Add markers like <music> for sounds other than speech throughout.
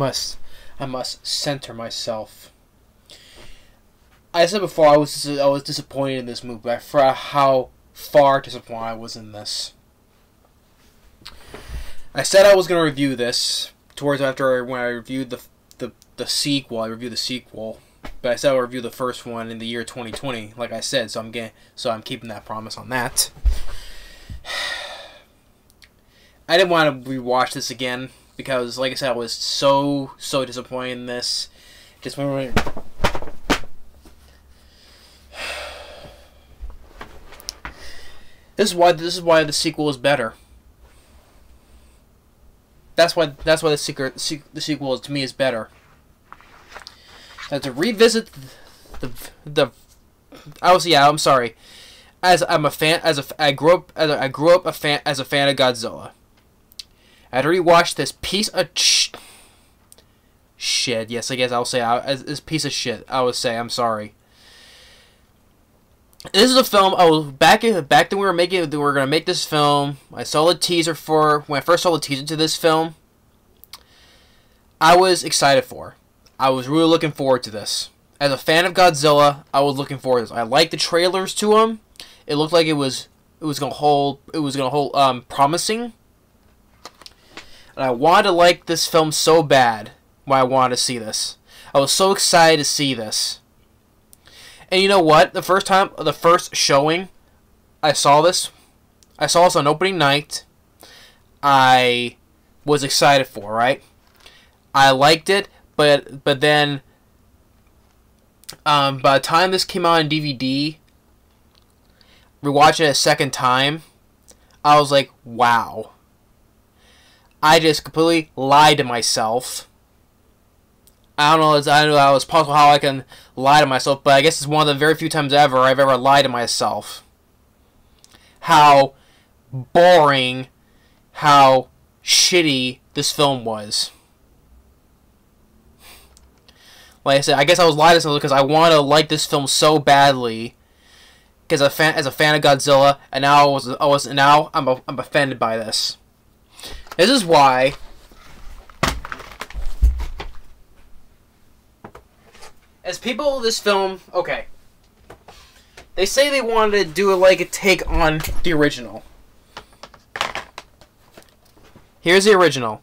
must I must center myself. I said before I was I was disappointed in this movie for how far disappointed I was in this. I said I was gonna review this towards after when I reviewed the the the sequel. I reviewed the sequel, but I said I'll review the first one in the year 2020. Like I said, so I'm getting so I'm keeping that promise on that. <sighs> I didn't want to rewatch this again because, like I said, I was so so disappointed in this. Just when This is why this is why the sequel is better. That's why that's why the secret the sequel is, to me is better. Now to revisit the the, oh, I was yeah I'm sorry, as I'm a fan as a I grew up as a, I grew up a fan as a fan of Godzilla. I had to rewatch this piece of sh- shit. Yes, I guess I'll say I, this piece of shit. I would say I'm sorry. This is a film. I was back in back when we were making. We were gonna make this film. I saw the teaser for when I first saw the teaser to this film. I was excited for. I was really looking forward to this. As a fan of Godzilla, I was looking forward to this. I liked the trailers to him. It looked like it was it was gonna hold it was gonna hold um promising. And I wanted to like this film so bad why I wanted to see this. I was so excited to see this. And you know what? The first time, the first showing, I saw this. I saw this on opening night. I was excited for, right? I liked it, but but then um, by the time this came out on DVD, rewatching it a second time, I was like, wow. I just completely lied to myself I don't know. I don't know how it's possible how I can lie to myself, but I guess it's one of the very few times ever I've ever lied to myself. How boring, how shitty this film was. Like I said, I guess I was lying to myself because I want to like this film so badly. Because a as a fan of Godzilla, and now I was, I was, now I'm, I'm offended by this. This is why. As people this film okay. They say they wanted to do a, like a take on the original. Here's the original.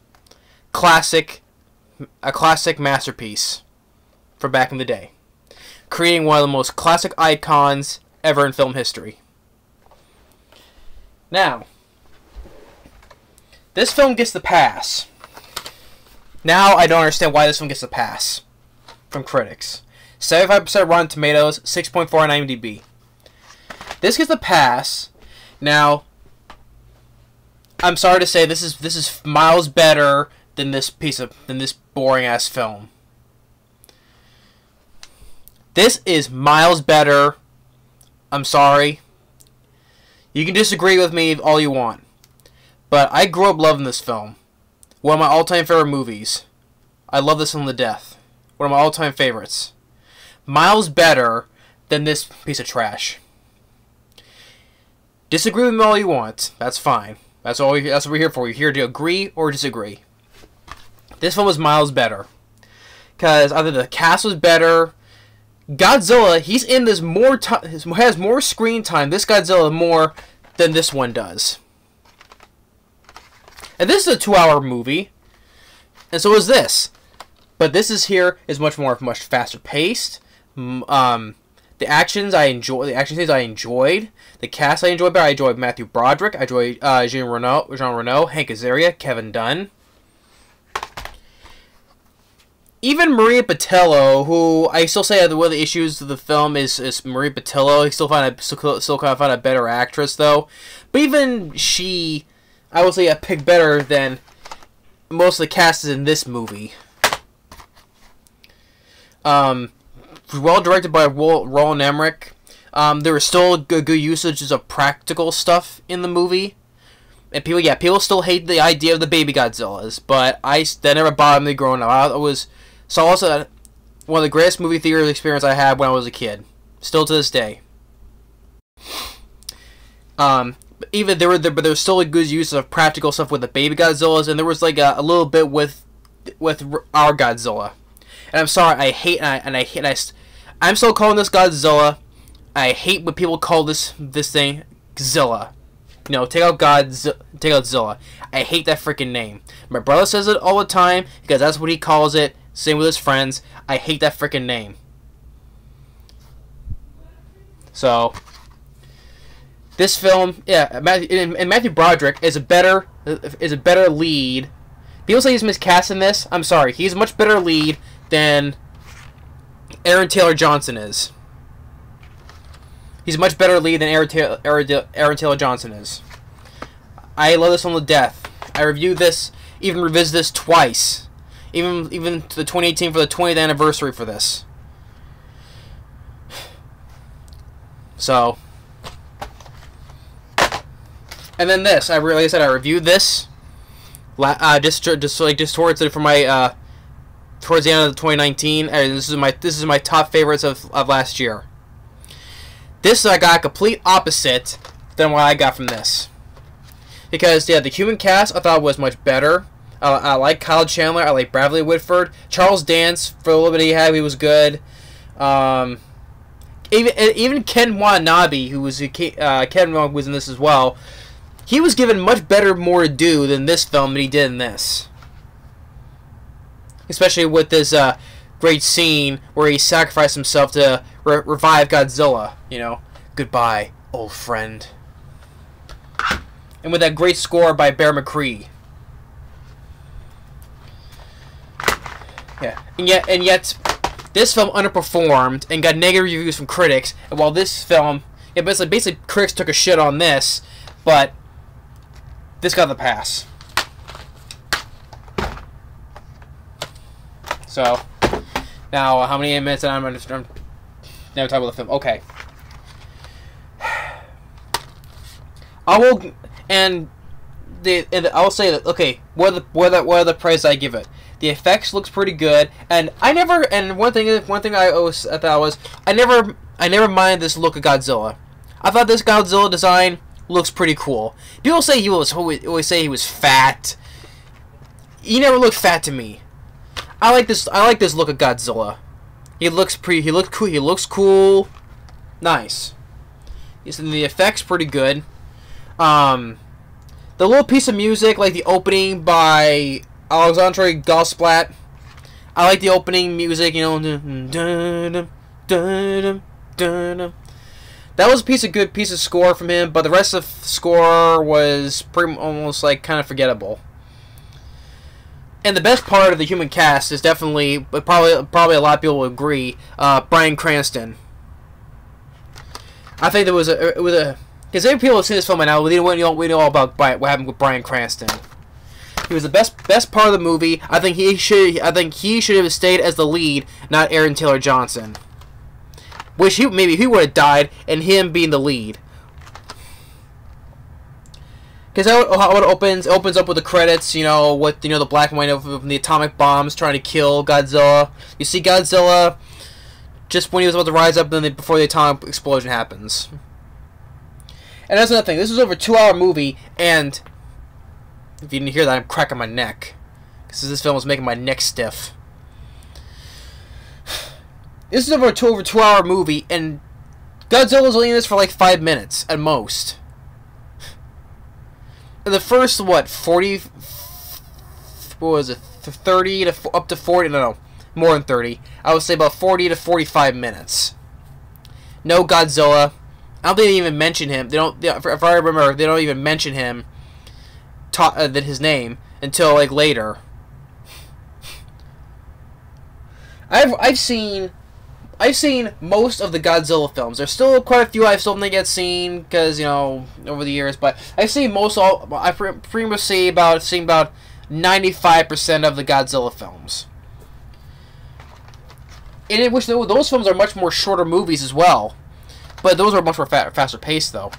Classic a classic masterpiece from back in the day. Creating one of the most classic icons ever in film history. Now this film gets the pass now i don't understand why this one gets the pass from critics 75% Rotten Tomatoes, 6.4 on IMDb. This gets the pass. Now, I'm sorry to say this is this is miles better than this piece of than this boring ass film. This is miles better. I'm sorry. You can disagree with me all you want. But I grew up loving this film. One of my all-time favorite movies. I love this film to death. One of my all-time favorites miles better than this piece of trash. Disagree with me all you want. That's fine. That's all. That's what we're here for. We're here to agree or disagree. This film was miles better because either the cast was better. Godzilla, he's in this more time, has more screen time. This Godzilla more than this one does. And this is a two-hour movie, and so is this. But this is here is much more, much faster paced. Um, the actions I enjoy. The action scenes I enjoyed. The cast I enjoyed. But I enjoyed Matthew Broderick. I enjoyed uh, Jean Reno, Jean Reno, Hank Azaria, Kevin Dunn. Even Maria Pitillo, who I still say one of the issues of the film is, is Maria Pitillo. I still find a, still, still kind of find a better actress though. But even she, I would say, a pick better than most of the cast is in this movie. Um, well directed by Roland Emmerich. Um, there was still good, good usages of practical stuff in the movie. And people, yeah, people still hate the idea of the baby Godzillas, but I that never bothered me growing up. I was so also one of the greatest movie theater experience I had when I was a kid, still to this day. Um, even there were there, but there was still a good use of practical stuff with the baby Godzillas, and there was like a, a little bit with with our Godzilla. And I'm sorry, I hate and I and I hate and I, I'm still calling this Godzilla. I hate when people call this this thing Zilla. You know, take out Godzilla, take out Zilla. I hate that freaking name. My brother says it all the time because that's what he calls it. Same with his friends. I hate that freaking name. So, this film, yeah, Matthew, and Matthew Broderick is a better is a better lead. People say he's miscast in this. I'm sorry, he's a much better lead than Aaron Taylor Johnson is. He's a much better lead than Aaron Taylor, Aaron Taylor Johnson is. I love this on the death. I reviewed this, even revisit this twice, even even to the 2018 for the 20th anniversary for this. <sighs> So, and then this, I really said I reviewed this, uh, just just like just towards it for my uh, towards the end of 2019. And this is my this is my top favorites of, of last year. This I got complete opposite than what I got from this, because yeah, the human cast I thought was much better. Uh, I like Kyle Chandler. I like Bradley Whitford. Charles Dance for a little bit he had, he was good. Um, even even Ken Watanabe, who was uh, Ken was in this as well he was given much better, more ado than this film than he did in this. Especially with this uh, great scene where he sacrificed himself to re revive Godzilla. You know, goodbye, old friend. And with that great score by Bear McCree. Yeah, and yet, and yet, this film underperformed and got negative reviews from critics. And while this film, yeah, basically, basically critics took a shit on this, but this got the pass. So, now how many minutes and I'm, I'm now talking about the film. Okay. <sighs> I will, and the, and I'll say that okay. What are the what are the, what are the price I give it? The effects looks pretty good, and I never and one thing one thing I always thought was I never I never mind this look of Godzilla. I thought this Godzilla design looks pretty cool. People say he was always say he was fat. He never looked fat to me. I like this. I like this look of Godzilla. He looks pretty. He looks cool. He looks cool. Nice. the effects pretty good. Um, the little piece of music, like the opening by Alexandre Gosplat. I like the opening music. You know, dun, dun, dun, that was a piece of good piece of score from him, but the rest of the score was pretty almost like kind of forgettable. And the best part of the human cast is definitely, but probably probably a lot of people will agree, uh, Bryan Cranston. I think there was a it was a because every people have seen this film by now. We know we know all about what happened with Bryan Cranston. He was the best best part of the movie. I think he should I think he should have stayed as the lead, not Aaron Taylor Johnson. Wish he maybe he would have died and him being the lead. Because how it opens, it opens up with the credits, you know, with you know the black and white of the atomic bombs trying to kill Godzilla. You see Godzilla just when he was about to rise up, then the, before the atomic explosion happens. And that's another thing. This was over a two-hour movie, and if you didn't hear that, I'm cracking my neck because this film was making my neck stiff. This is over a two over two hour movie, and Godzilla's only in this for like five minutes at most. And the first what forty? What was it? Thirty to up to forty? No, no, more than thirty. I would say about forty to forty-five minutes. No Godzilla. I don't think they even mention him. They don't. If I remember, they don't even mention him. Uh, that his name until like later. I've I've seen I've seen most of the Godzilla films. There's still quite a few I've still not yet seen because you know over the years, but I've seen most all. I pretty much see about seen about 95% of the Godzilla films. And in which those films are much more shorter movies as well, but those are much more fa faster paced though.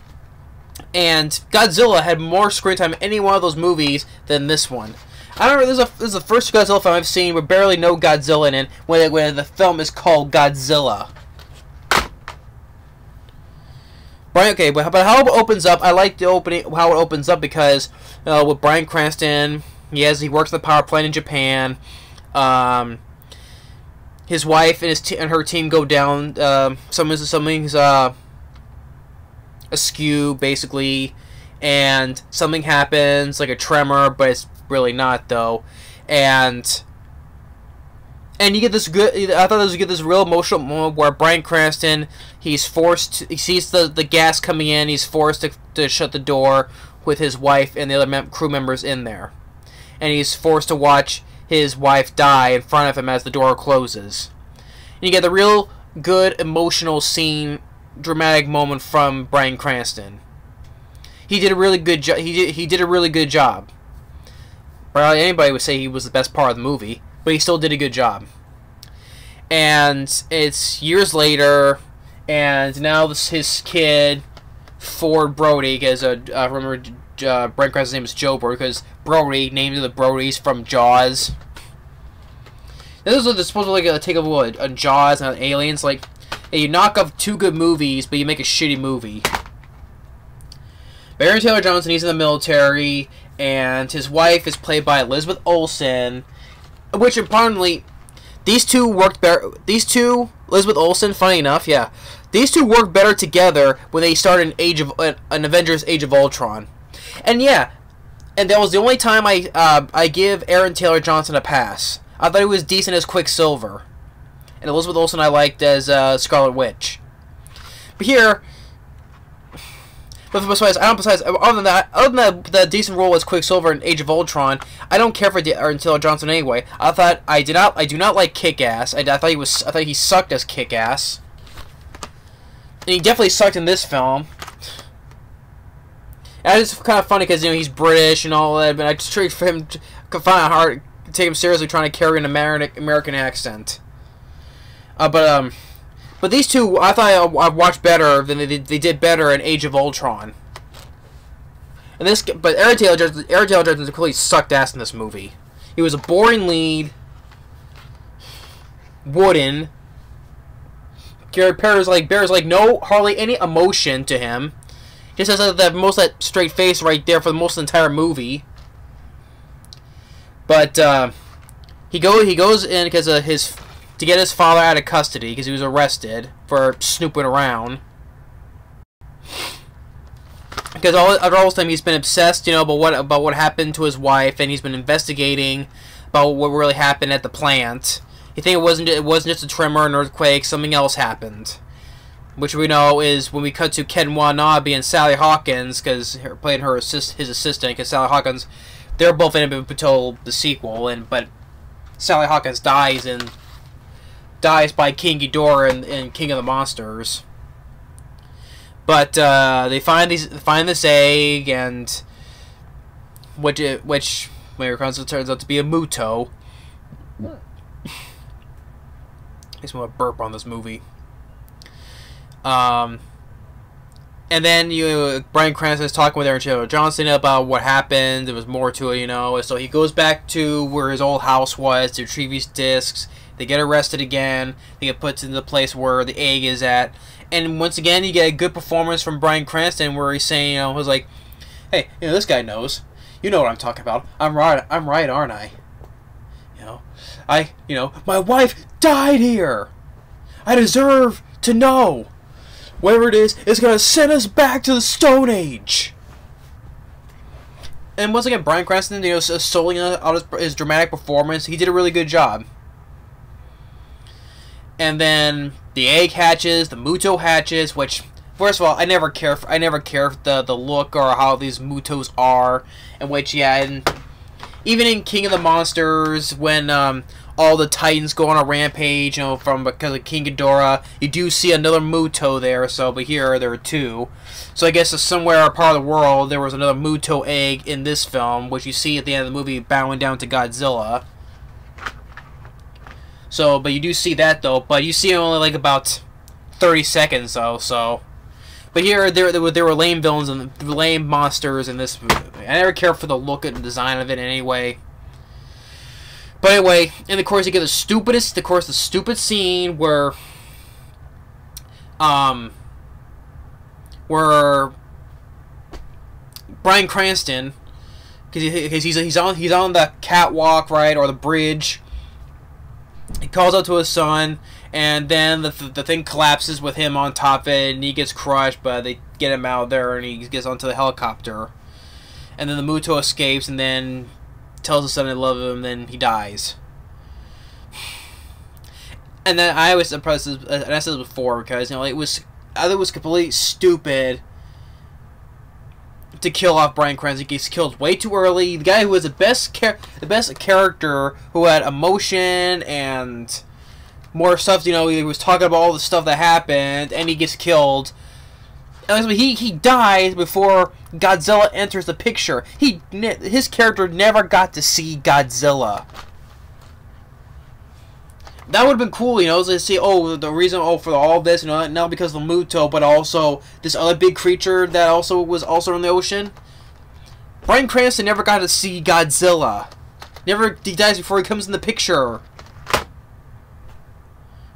And Godzilla had more screen time in any one of those movies than this one. I remember this is, a, this is the first Godzilla film I've seen with barely no Godzilla in it when, when the film is called Godzilla. Bryan, okay, but, but how it opens up, I like the opening, how it opens up because uh, with Bryan Cranston He has he works at the power plant in Japan. Um, his wife and his and her team go down. Uh, something's something's uh, askew basically, and something happens like a tremor, but it's really not though, and and you get this good. I thought this would get this real emotional moment where Bryan Cranston he's forced. he sees the the gas coming in. He's forced to, to shut the door with his wife and the other mem- crew members in there, and he's forced to watch his wife die in front of him as the door closes. And you get the real good emotional scene, dramatic moment from Bryan Cranston. He did a really good job. He did he did a really good job. Probably anybody would say he was the best part of the movie but he still did a good job. And it's years later, and now this his kid, Ford Brody, because uh, I remember uh, Brent Cranston's name is Joe Brody, because Brody, named the Brodies from Jaws. This is supposed to like a take of what on Jaws and Aliens. Like, you knock off two good movies, but you make a shitty movie. Baron Taylor Johnson, he's in the military, and his wife is played by Elizabeth Olsen, which importantly, these two worked better. These two, Elizabeth Olsen, funny enough, yeah, these two worked better together when they started an Age of an Avengers: Age of Ultron, and yeah, and that was the only time I uh, I give Aaron Taylor Johnson a pass. I thought he was decent as Quicksilver, and Elizabeth Olsen I liked as uh, Scarlet Witch. But here, but besides, I don't. Besides, other than that, other than the decent role as Quicksilver in Age of Ultron, I don't care for De- Taylor Johnson anyway. I thought I did not. I do not like Kick Ass. I, I thought he was. I thought he sucked as Kick Ass. And he definitely sucked in this film. And it's kind of funny because you know he's British and all that, but I just tried for him to find it hard to take him seriously trying to carry an American American accent. Uh, but um. But these two, I thought I watched better than they did, they did better in Age of Ultron. And this, but Aaron Taylor Johnson, Aaron Taylor Johnson completely sucked ass in this movie. He was a boring lead, wooden. Gary bears like bears like no hardly any emotion to him. Just has that most that straight face right there for the most the entire movie. But uh, he go he goes in because of his to get his father out of custody because he was arrested for snooping around. Because all all this time he's been obsessed, you know, about what about what happened to his wife, and he's been investigating about what really happened at the plant. You think it wasn't it wasn't just a tremor, an earthquake, something else happened, which we know is when we cut to Ken Watanabe and Sally Hawkins, because playing her assist his assistant, because Sally Hawkins, they're both in until the sequel, and but Sally Hawkins dies in dies by King Ghidorah in King of the Monsters. But uh, they find these find this egg and which it, which it turns out to be a Muto. I just want to burp on this movie. Um, and then you Bryan Cranston is talking with Aaron Taylor Johnson about what happened. There was more to it, you know. So he goes back to where his old house was to retrieve these discs. They get arrested again. They get put into the place where the egg is at. And once again, you get a good performance from Bryan Cranston where he's saying, you know, was like, hey, you know, this guy knows. You know what I'm talking about. I'm right. I'm right, aren't I? You know, I, you know, my wife died here. I deserve to know. Whatever it is, it's gonna send us back to the Stone Age. And once again, Bryan Cranston, you know, solely on his, his dramatic performance, he did a really good job and then the egg hatches, the Muto hatches, which first of all, I never care. For, I never care for the the look or how these Mutos are, and which yeah, and even in King of the Monsters when um, all the Titans go on a rampage, you know, from because of King Ghidorah, you do see another Muto there. So, but here there are two. So I guess somewhere a part of the world there was another Muto egg in this film, which you see at the end of the movie bowing down to Godzilla. So, but you do see that though. But you see only like about thirty seconds though. So, but here there there were, there were lame villains and lame monsters in this movie. I never cared for the look and design of it anyway. But anyway, and of course you get the stupidest, of course the stupid scene where, um, where Bryan Cranston because he, he's he's on he's on the catwalk right or the bridge. He calls out to his son, and then the, the thing collapses with him on top of it, and he gets crushed. But they get him out there, and he gets onto the helicopter. And then the Muto escapes, and then tells his son I love him. Then he dies. And then I was impressed, uh, and I said this before because you know it was I thought it was completely stupid to kill off Bryan Cranston. He gets killed way too early. The guy who was the best the best character, who had emotion and more stuff. You know, he was talking about all the stuff that happened, and he gets killed. He he dies before Godzilla enters the picture. He his character never got to see Godzilla that would have been cool, you know, to see, oh, the reason, oh, for all this, you know, not because of the Muto, but also this other big creature that also was also in the ocean. Bryan Cranston never got to see Godzilla. Never, he dies before he comes in the picture.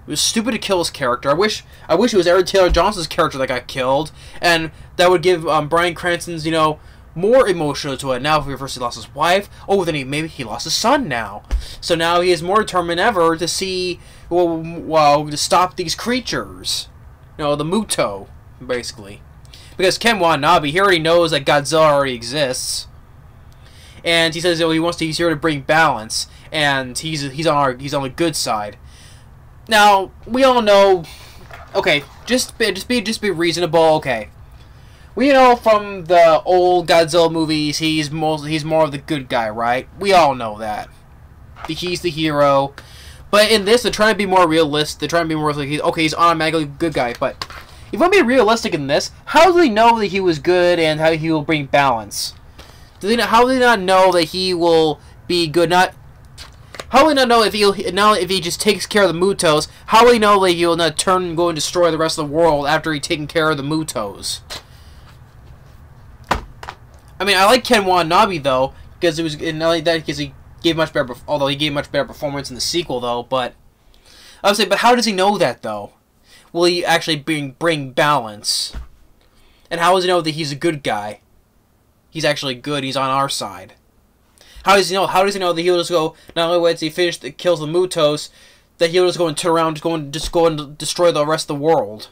It was stupid to kill his character. I wish, I wish it was Aaron Taylor Johnson's character that got killed, and that would give um, Bryan Cranston's, you know, more emotional to it. Now, if first he lost his wife, oh, then he maybe he lost his son now. So now he is more determined than ever to see, well, well, to stop these creatures. You know, the Muto, basically. Because Ken Watanabe, he already knows that Godzilla already exists. And he says oh, he wants to, he's here to bring balance. And he's he's on our he's on the good side. Now, we all know okay, just be, just be just be reasonable, okay we know from the old Godzilla movies, he's most he's more of the good guy, right? We all know that. He's the hero. But in this, they're trying to be more realistic. They're trying to be more like, okay, he's automatically a good guy. But if to be realistic in this, how do they know that he was good and how he will bring balance? Do they not, how do they not know that he will be good? Not how will he not know if he'll now if he just takes care of the Mutos? How will he know that he will not turn and go and destroy the rest of the world after he taken care of the Mutos? I mean, I like Ken Watanabe though because it was not only that because he gave much better. Although he gave much better performance in the sequel though, but I would say, but how does he know that though? Will he actually bring bring balance? And how does he know that he's a good guy? He's actually good. He's on our side. How does he know? How does he know that he'll go? Not only once he finishes, kills the Mutos, that he'll just go and turn around, just go and just go and destroy the rest of the world.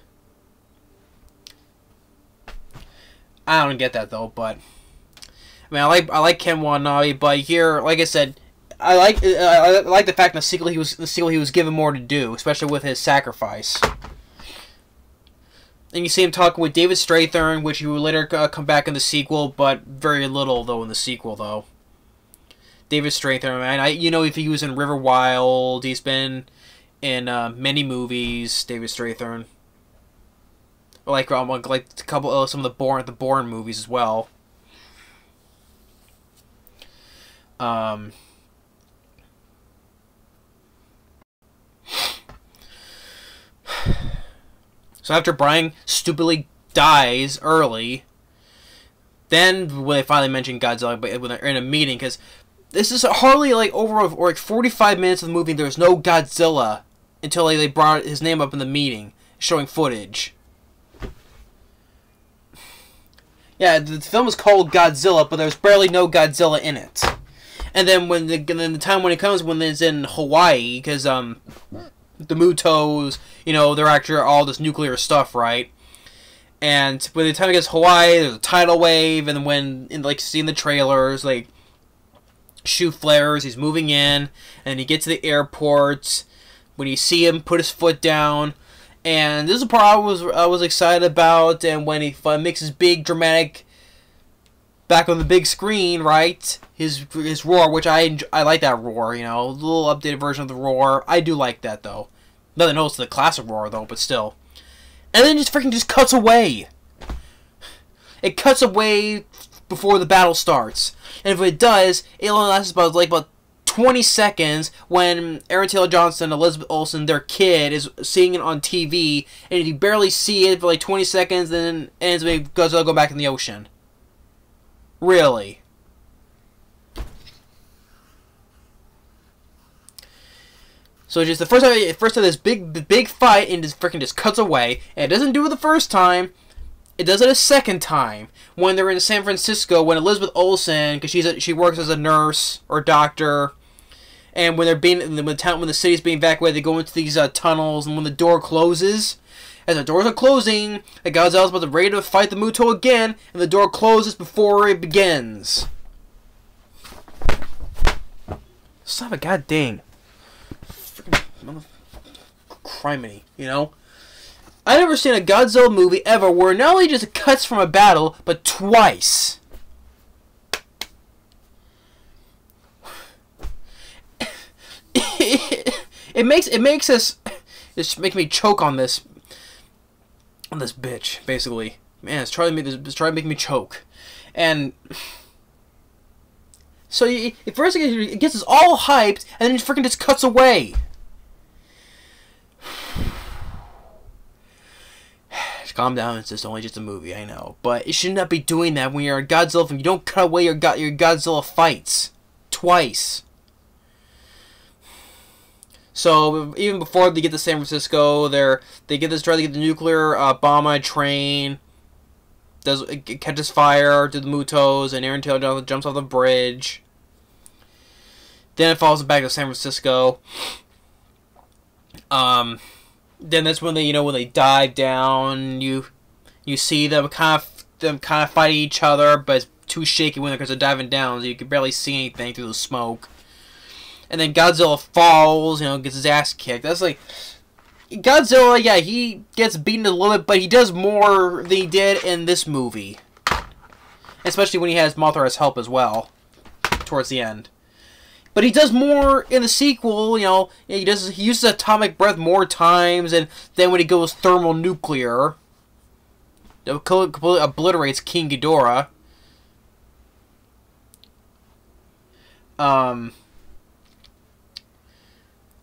I don't get that though, but. I mean, I like I like Ken Watanabe, but here, like I said, I like uh, I like the fact the sequel he was the sequel he was given more to do, especially with his sacrifice. And you see him talking with David Strathairn, which he would later uh, come back in the sequel, but very little though in the sequel though. David Strathairn, man, I you know if he was in River Wild, he's been in uh, many movies. David Strathairn, like um, like a couple of some of the Bourne the Bourne movies as well. Um, so after Bryan stupidly dies early, then when they finally mention Godzilla, but when they're in a meeting, because this is hardly like over or like 45 minutes of the movie, there's no Godzilla until like, they brought his name up in the meeting, showing footage. Yeah, the film is called Godzilla, but there's barely no Godzilla in it and then when the then the time when it comes when it's in Hawaii because um the Mutos you know they're actually all this nuclear stuff right and by the time it gets Hawaii there's a tidal wave and when in like seeing the trailers like shoot flares he's moving in and he gets to the airport when you see him put his foot down and this is a part I was I was excited about and when he uh, makes his big dramatic back on the big screen, right? His his roar, which I I like that roar, you know, a little updated version of the roar. I do like that though. Nothing else to the classic roar though, but still. And then just freaking just cuts away. It cuts away before the battle starts, and if it does, it only lasts about like about 20 seconds when Aaron Taylor Johnson, Elizabeth Olsen, their kid, is seeing it on TV, and you barely see it for like 20 seconds, and then ends with Godzilla go back in the ocean. Really? So just the first time, first time this big, big fight, and just freaking just cuts away, and it doesn't do it the first time. It does it a second time when they're in San Francisco when Elizabeth Olsen, because she's a, she works as a nurse or doctor, and when they're being when the town when the city's being evacuated, they go into these uh, tunnels, and when the door closes, as the doors are closing, the Godzilla's about to ready to fight the Muto again, and the door closes before it begins. Stop it, god dang. Criminy, you know? I never seen a Godzilla movie ever where not only just cuts from a battle, but twice. <laughs> it makes it makes us just make me choke on this on this bitch basically. Man it's trying to make it's trying to make me choke. And so you, first it gets us all hyped and then it freaking just cuts away calm down. It's just only just a movie, I know. But it should not be doing that when you're a Godzilla film. You don't cut away your your Godzilla fights twice. So even before they get to San Francisco, they're they get this try to get the nuclear uh, bomb on a train. Does catches fire to the Mutos, and Aaron Taylor jumps off the bridge. Then it falls back to San Francisco. Um, then that's when they you know when they dive down you you see them kind of them kind of fighting each other but it's too shaky when they're, because they're diving down so you can barely see anything through the smoke. And then Godzilla falls you know gets his ass kicked. That's like Godzilla yeah he gets beaten a little bit but he does more than he did in this movie. Especially when he has Mothra's help as well towards the end but he does more in the sequel, you know, he does he uses atomic breath more times and then when he goes thermal nuclear it completely obliterates King Ghidorah. Um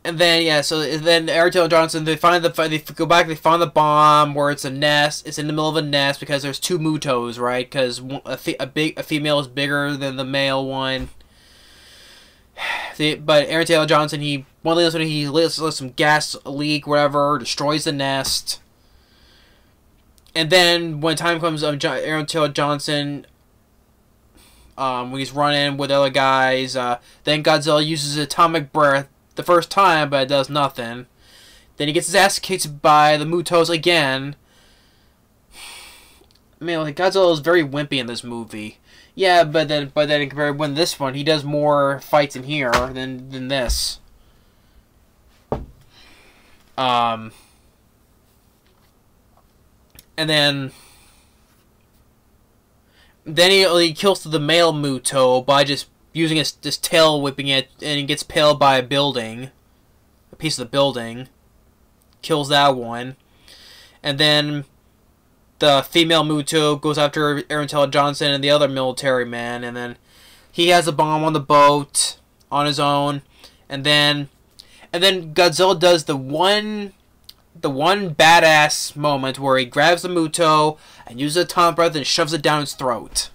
and then yeah, so then Aaron Taylor Johnson they find the they go back they find the bomb where it's a nest. It's in the middle of a nest because there's two mutos, right? Because a, a big a female is bigger than the male one <sighs> the, but Aaron Taylor Johnson, he one of the he lets, lets some gas leak, whatever, destroys the nest. And then when time comes, um, Aaron Taylor Johnson, um, when he's running with other guys, uh, then Godzilla uses atomic breath the first time, but it does nothing. Then he gets his ass kicked by the Mutos again. <sighs> Man, like Godzilla is very wimpy in this movie. Yeah, but then but then compared when this one, he does more fights in here than than this. Um, and then then he, he kills the male Muto by just using his, his tail whipping it, and he gets paled by a building, a piece of the building. Kills that one, and then the female Muto goes after Aaron Taylor Johnson and the other military man, and then he has a bomb on the boat on his own, and then and then Godzilla does the one the one badass moment where he grabs the Muto and uses a atomic breath and shoves it down his throat.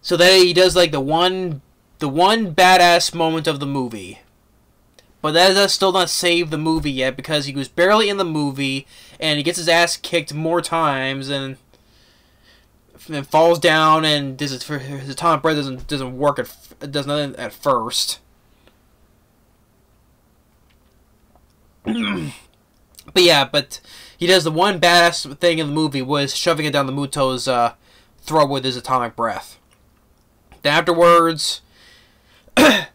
So that he does like the one the one badass moment of the movie. But that does still not save the movie yet because he was barely in the movie and he gets his ass kicked more times and then falls down and does for his atomic breath doesn't doesn't work at does nothing at first. <clears throat> but yeah, but he does the one badass thing in the movie was shoving it down the Muto's uh, throat with his atomic breath. Then afterwards, <clears throat> and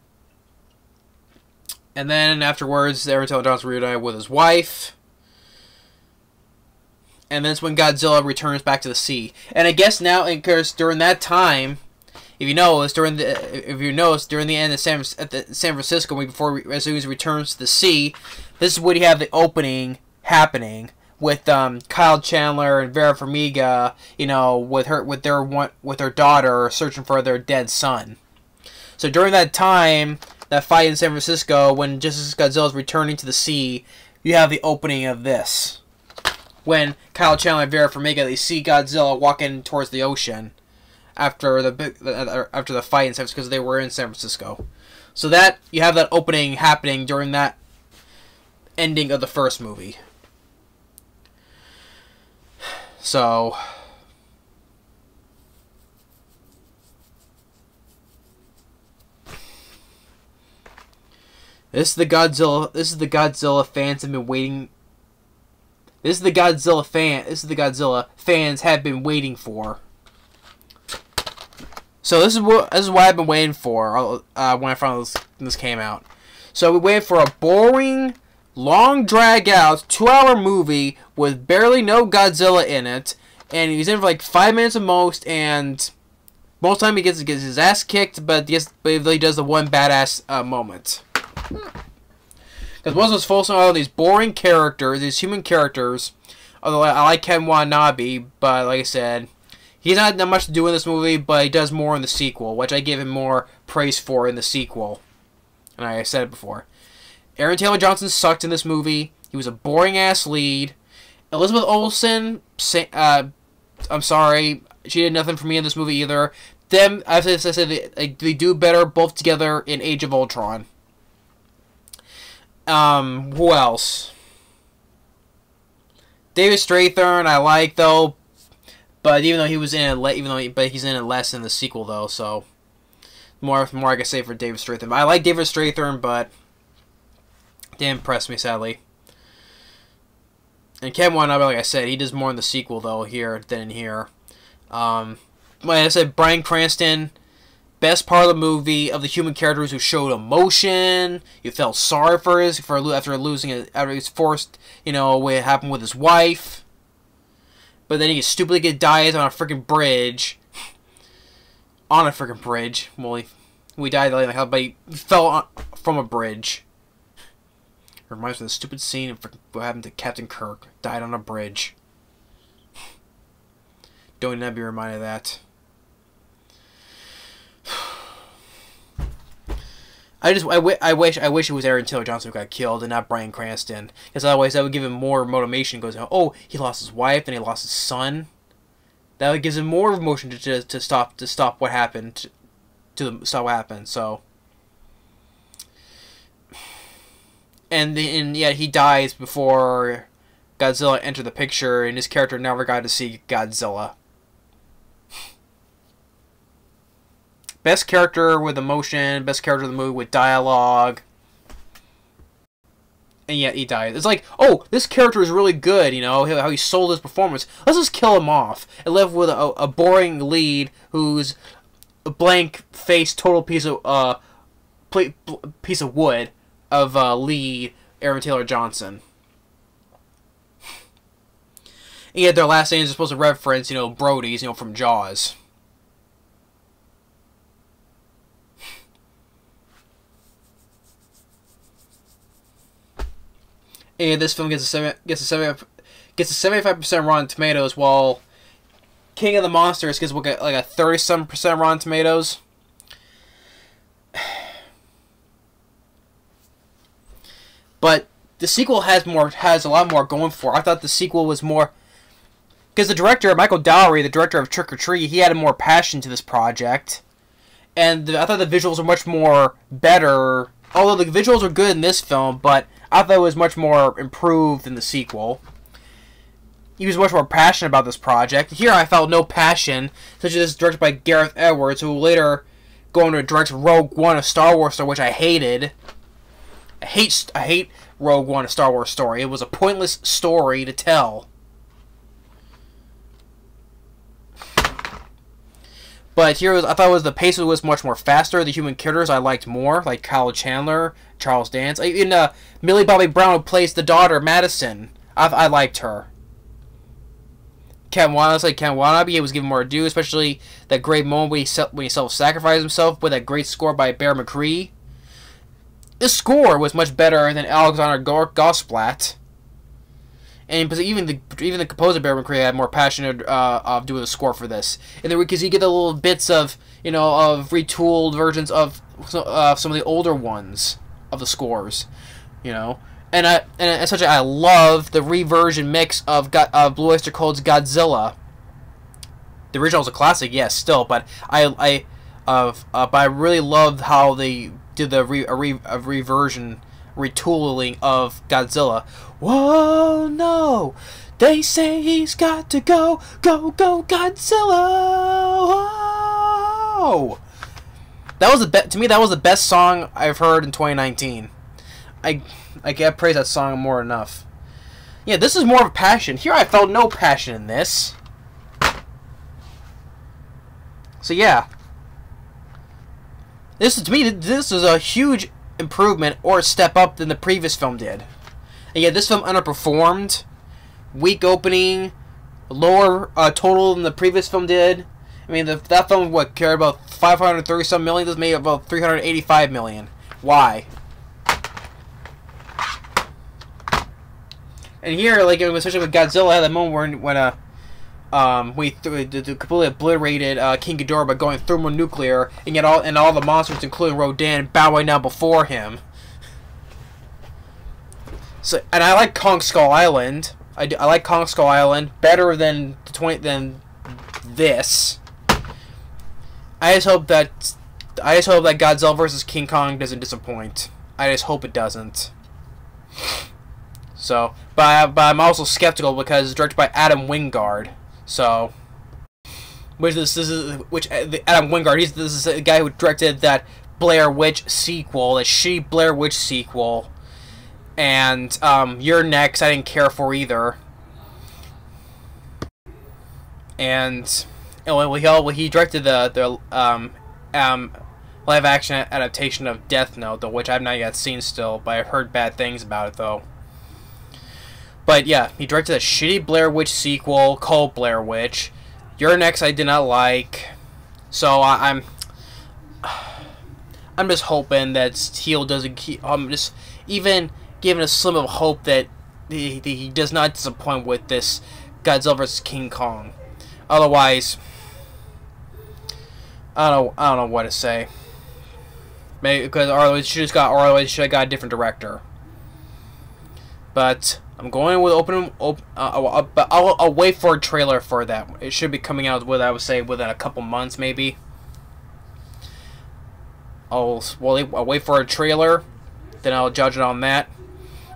then afterwards, Aaron Taylor Johnson reunited with his wife. And then it's when Godzilla returns back to the sea. And I guess now, because during that time, if you notice during the if you notice during the end of San at the San Francisco before as soon as he returns to the sea, this is when you have the opening happening with um, Kyle Chandler and Vera Farmiga, you know, with her with their one with their daughter searching for their dead son. So during that time, that fight in San Francisco when Justice Godzilla is returning to the sea, you have the opening of this. When Kyle Chandler and Vera Farmiga they see Godzilla walking towards the ocean after the after the fight San Francisco because they were in San Francisco. So that you have that opening happening during that ending of the first movie. <sighs> So. This is the Godzilla. This is the Godzilla fans have been waiting. This is the Godzilla fan. This is the Godzilla fans have been waiting for. So this is what this is what I've been waiting for uh, when I found this this came out. So we waited for a boring, long, drag out, two hour movie with barely no Godzilla in it, and he's in for like five minutes at most, and most time he gets gets his ass kicked, but yes, but he does the one badass uh, moment. Because most of us focus on all these boring characters, these human characters. Although I like Ken Watanabe, but like I said, he's not that much to do in this movie, but he does more in the sequel, which I give him more praise for in the sequel. And I said it before. Aaron Taylor Johnson sucked in this movie. He was a boring ass lead. Elizabeth Olsen, uh, I'm sorry, she did nothing for me in this movie either. Them, as I said, they, they do better both together in Age of Ultron. Um, who else? David Strathairn, I like though, but even though he was in it, even though he, but he's in it less in the sequel though, so more more I can say for David Strathairn. I like David Strathairn, but didn't impress me sadly. And Ken Watanabe, like I said, he does more in the sequel though here than in here. Um, like I said, Bryan Cranston best part of the movie of the human characters who showed emotion. You felt sorry for his for after losing it after he's forced, you know, what happened with his wife. But then he stupidly get dies on a freaking bridge. on a freaking bridge. Well, he, we died like hell, but he fell on, from a bridge. Reminds me of the stupid scene of what happened to Captain Kirk. Died on a bridge. Don't to be reminded of that. I just I, I wish I wish it was Aaron Taylor Johnson who got killed and not Bryan Cranston because otherwise that would give him more motivation. Goes oh he lost his wife and he lost his son. That would gives him more emotion to, to, to stop to stop what happened to, to stop what happened. So and and yet he dies before Godzilla entered the picture and his character never got to see Godzilla. Best character with emotion, best character of the movie with dialogue. And yet he dies. It's like, oh, this character is really good, you know, how he sold his performance. Let's just kill him off and live with a, a boring lead who's a blank face, total piece of uh, piece of wood of uh, lead Aaron Taylor Johnson. And yet their last names are supposed to reference, you know, Brody's, you know, from Jaws. And this film gets a seven, gets a seven, gets a seventy five percent Rotten Tomatoes, while King of the Monsters gets like a, like a thirty seven percent Rotten Tomatoes. <sighs> But the sequel has more has a lot more going for. I thought the sequel was more because the director Michael Dougherty, the director of Trick or Treat, he had more passion to this project, and the, I thought the visuals were much more better. Although the visuals are good in this film, but I thought it was much more improved than the sequel. He was much more passionate about this project. Here I felt no passion, such as this directed by Gareth Edwards, who later go on to direct Rogue One, a Star Wars story, which I hated. I hate, I hate Rogue One, a Star Wars story. It was a pointless story to tell. But here was, I thought was the pace was much more faster. The human characters I liked more, like Kyle Chandler, Charles Dance. Even uh, Millie Bobby Brown, who plays the daughter Madison, I, I liked her. Ken Watanabe, like Ken Watanabe, he was given more due, especially that great moment when he, when he self-sacrificed himself with that great score by Bear McCree. The score was much better than Alexander Goldblatt and even the even the composer Bear McCree had more passionate uh, of doing the score for this, and then because you get the little bits of you know of retooled versions of uh, some of the older ones of the scores, you know, and I and such I love the reversion mix of God, of Blue Oyster Cult's Godzilla. The original is a classic, yes, still, but I I of uh, but I really loved how they did the re, a, re, a reversion retooling of Godzilla. Whoa, no! They say he's got to go, go, go, Godzilla. Oh! That was the be- to me. That was the best song I've heard in 2019. I I can't praise that song more enough. Yeah, this is more of a passion. Here, I felt no passion in this. So yeah, this is to me this is a huge improvement or step up than the previous film did. And yet this film underperformed. Weak opening, lower uh, total than the previous film did. I mean, the, that film what cared about 530 some million. This made about 385 million. Why? And here, like especially with Godzilla, at the moment when when uh, um, we completely obliterated uh, King Ghidorah by going thermonuclear, and yet all and all the monsters, including Rodan, bowing down before him. So, and I like Kong Skull Island. I, do, I like Kong Skull Island better than the twenty than this. I just hope that I just hope that Godzilla vs King Kong doesn't disappoint. I just hope it doesn't. So, but, I, but I'm also skeptical because it's directed by Adam Wingard. So, which this, this is which uh, Adam Wingard. He's this is the guy who directed that Blair Witch sequel, the shitty Blair Witch sequel, and um, Next. I didn't care for either. And well, he he directed the the um um live action adaptation of Death Note, though, which I've not yet seen still, but I've heard bad things about it though. But yeah, he directed a shitty Blair Witch sequel called Blair Witch. You're Next I did not like. So I, am I'm, <sighs> I'm just hoping that Heel doesn't keep. I'm just even giving a slim of hope that he, he does not disappoint with this Godzilla vs King Kong. Otherwise, I don't. I don't know what to say. Maybe because or should just got or should have got a different director. But I'm going with open. open uh, but I'll, I'll, wait for a trailer for that. It should be coming out with I would say within a couple months maybe. I'll well I'll wait for a trailer, then I'll judge it on that.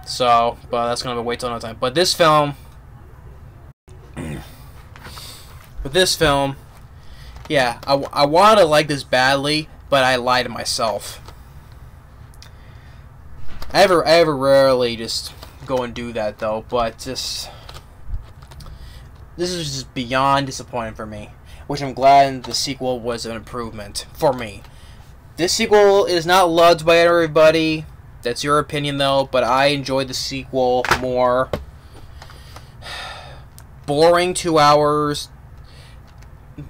So, but that's gonna be wait till another time. But this film, <clears throat> with this film, yeah, I, I want to like this badly, but I lied to myself. I ever I ever rarely just go and do that though, but just this is just beyond disappointing for me. Which I'm glad the sequel was an improvement for me. This sequel is not loved by everybody. That's your opinion though, but I enjoyed the sequel more. <sighs> Boring two hours.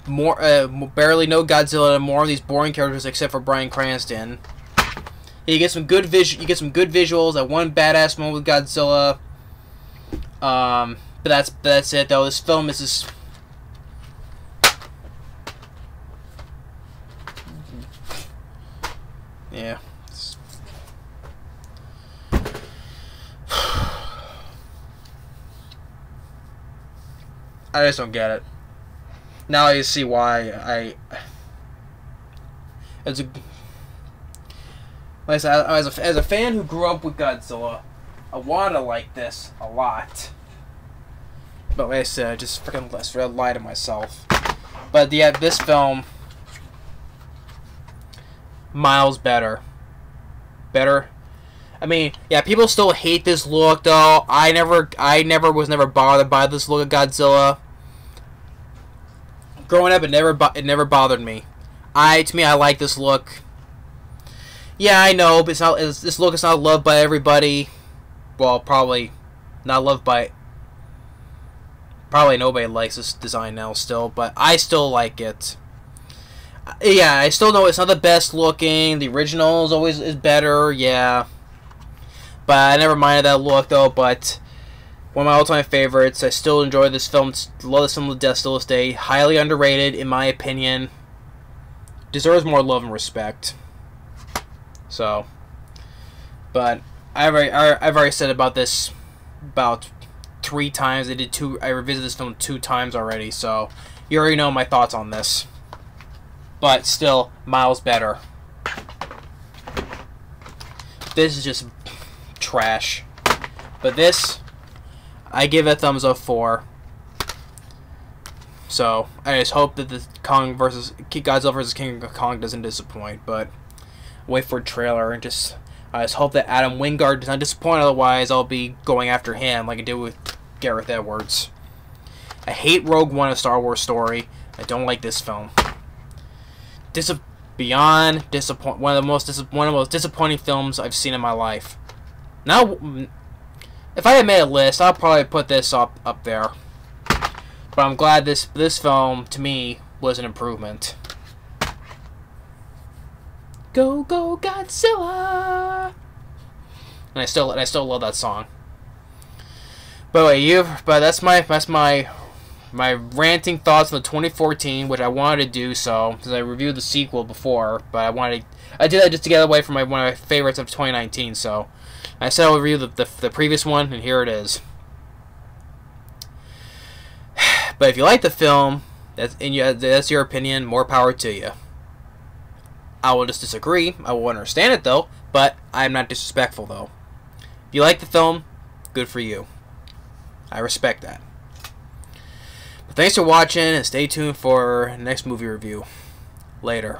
More, uh, barely no Godzilla. and More of these boring characters, except for Bryan Cranston. You get some good vis. You get some good visuals. That one badass moment with Godzilla. Um, but that's that's it though. This film is just. Yeah. I just don't get it. Now I see why I. As a as a, as a fan who grew up with Godzilla, I want to like this a lot. But like I said, I just freaking lie to myself. But yeah, this film, miles better. Better. I mean, yeah, people still hate this look though. I never, I never was never bothered by this look of Godzilla. Growing up, it never, it never bothered me. I, to me, I like this look. Yeah, I know, but it's not. It's, this look is not loved by everybody. Well, probably not loved by. Probably nobody likes this design now still, but I still like it. Uh, yeah, I still know it's not the best looking. The original is always is better. Yeah, but I never minded that look though. But one of my all-time favorites. I still enjoy this film. Love this film to death still this day. Highly underrated in my opinion. Deserves more love and respect. So, but I've already, I've already said about this about three times. I did two. I revisited this film two times already, so you already know my thoughts on this. But still, miles better. This is just trash. But this, I give it a thumbs up for. So I just hope that the Kong versus Godzilla versus King Kong doesn't disappoint. But wait for a trailer and just I just hope that Adam Wingard does not disappoint. Otherwise, I'll be going after him like I did with Gareth Edwards. I hate Rogue One, a Star Wars story. I don't like this film. Dis beyond disappoint one of the most one of the most disappointing films I've seen in my life. Now, if I had made a list, I'll probably put this up up there. But I'm glad this this film to me was an improvement. Go go Godzilla! And I still and I still love that song. But wait, you but that's my that's my my ranting thoughts on the 2014, which I wanted to do so because I reviewed the sequel before, but I wanted I did that just to get away from my one of my favorites of 2019. So I said I'll review the, the, the previous one, and here it is. <sighs> But if you like the film, that's in you, that's your opinion. More power to you. I will just disagree. I will understand it though, but I'm not disrespectful though. If you like the film, good for you. I respect that. But thanks for watching and stay tuned for next movie review. Later.